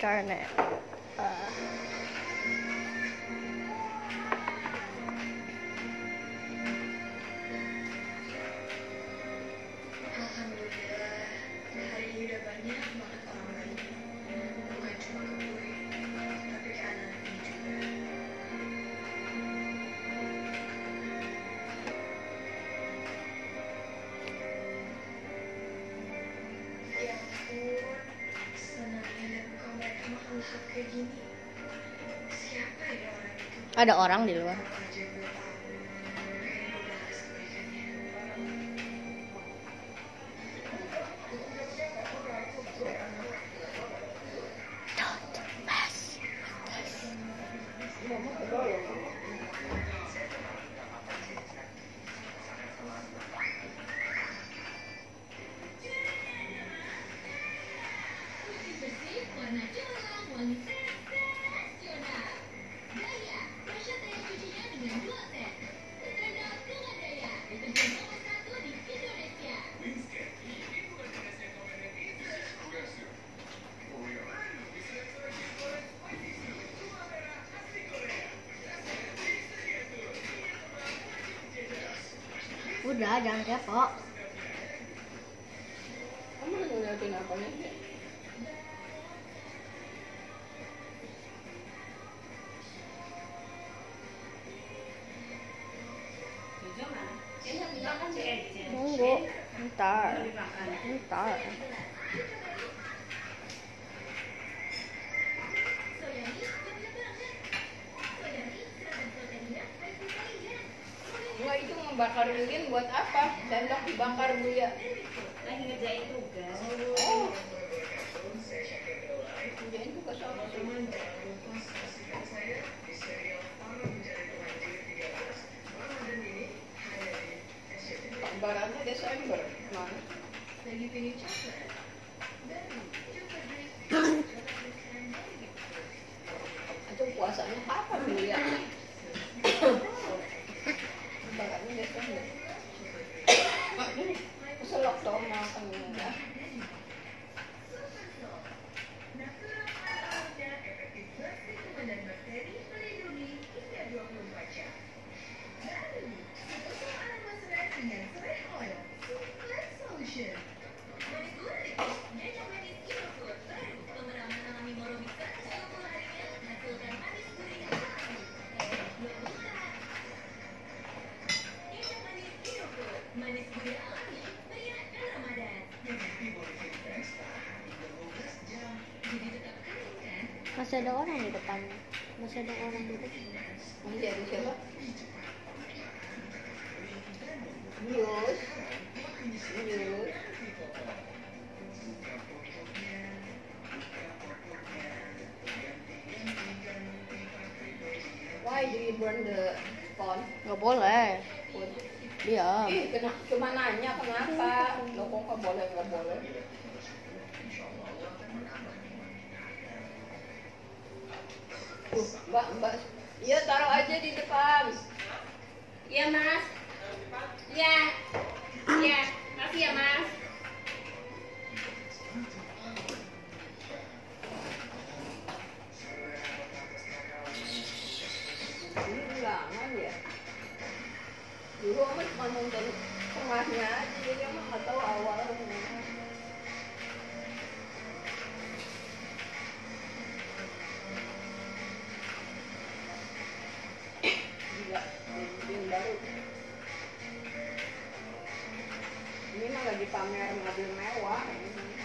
garnet. Uh, ada orang di luar 中国，你打二，你打二。Ngebakar lilin buat apa? Sendok dibakar bu ya. lagi ngerjain tugas Oh. Tugas apa? Barannya Desember. Mana? Lagi pengen coklat. đó đỗ này được tầm một xe đỗ đang đưa tất cả được chưa nhiều nhiều Why do you burn the phone? Gak boleh. Iya. Ih, kenapa? Cuma nanya kenapa? Lo kok gak boleh, gak boleh. Mbak, mbak, iya taruh aja di depan. iya mas iya iya kasih ya mas Ini ulangan ya. Dulu mah cuma nonton tengahnya aja, jadi emang nggak tahu awalnya. Lagi pamer mobil mewah. bisa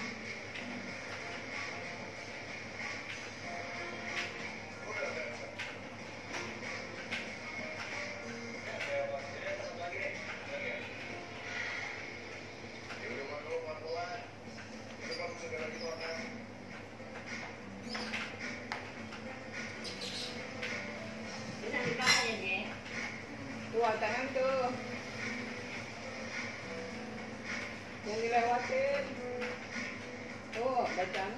แปลว่าเต้นโอ้ประจัน